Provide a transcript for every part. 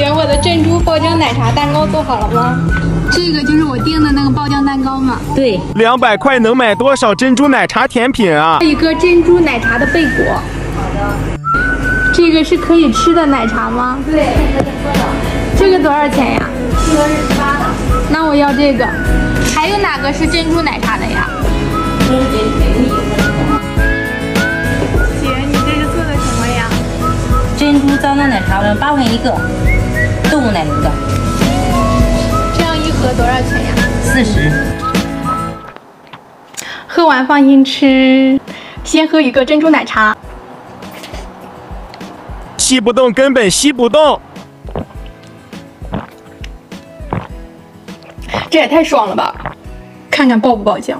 姐，我的珍珠爆浆奶茶蛋糕做好了吗？这个就是我订的那个爆浆蛋糕吗？对，两百块能买多少珍珠奶茶甜品啊？一个珍珠奶茶的贝果。好的。这个是可以吃的奶茶吗？对，这个多少钱呀？这个是十八的。那我要这个。还有哪个是珍珠奶茶的呀？姐，你这是做的什么呀？珍珠脏蛋奶茶，八块钱一个，动物奶油的。这样一盒多少钱呀？四十。喝完放心吃，先喝一个珍珠奶茶。吸不动，根本吸不动。这也太爽了吧！看看爆不爆浆。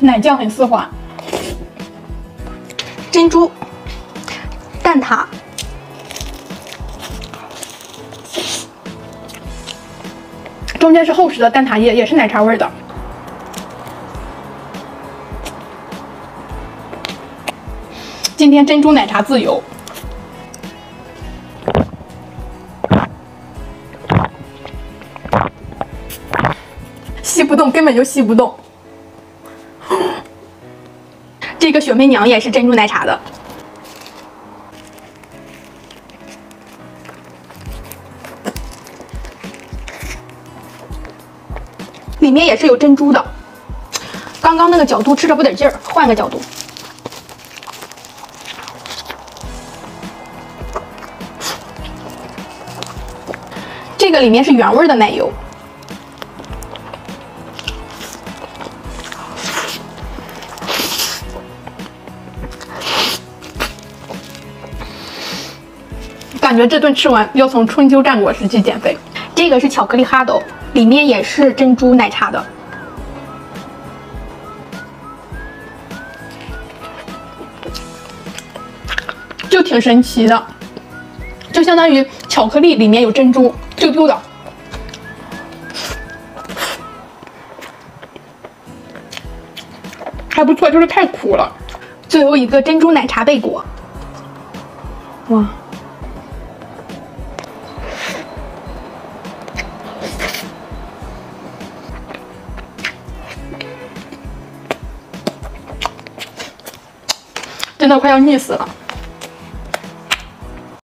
奶酱很丝滑，珍珠蛋挞，中间是厚实的蛋挞液，也是奶茶味的。今天珍珠奶茶自由，吸不动，根本就吸不动。雪媚娘也是珍珠奶茶的，里面也是有珍珠的。刚刚那个角度吃着不得劲儿，换个角度。这个里面是原味的奶油。感觉这顿吃完要从春秋战国时期减肥。这个是巧克力哈斗，里面也是珍珠奶茶的，就挺神奇的，就相当于巧克力里面有珍珠，丢丢的，还不错，就是太苦了。最后一个珍珠奶茶贝果，哇！真的快要腻死了。